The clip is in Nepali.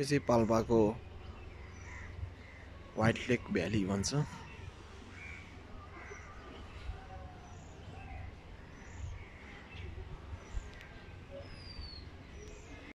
यो चाहिँ पाल्पाको वाइट लेक भ्याली भन्छ।